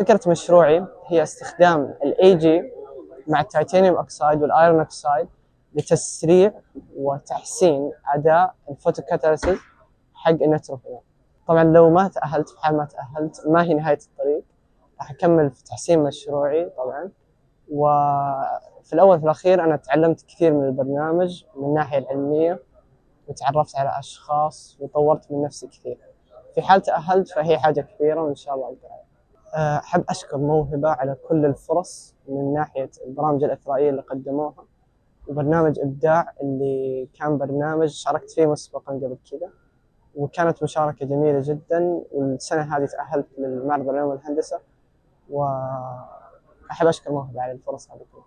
فكرة مشروعي هي استخدام الاي جي مع ال titanium oxide وال iron oxide لتسريع وتحسين أداء ال photocatalysis حق ال nitrophenol طبعا لو ما تأهلت في حال ما تأهلت ما هي نهاية الطريق. راح أكمل في تحسين مشروعي طبعا. وفي الأول في الأخير أنا تعلمت كثير من البرنامج من الناحية العلمية وتعرفت على أشخاص وطورت من نفسي كثير. في حال تأهلت فهي حاجة كبيرة وإن شاء الله أقدر أحب أشكر موهبة على كل الفرص من ناحية البرامج الإثرائية اللي قدموها. وبرنامج إبداع اللي كان برنامج شاركت فيه مسبقا قبل كذا. وكانت مشاركة جميلة جدا والسنة هذه تأهلت للمعرض العلوم والهندسة وأحب أشكر موهبة على الفرص هذه كلها.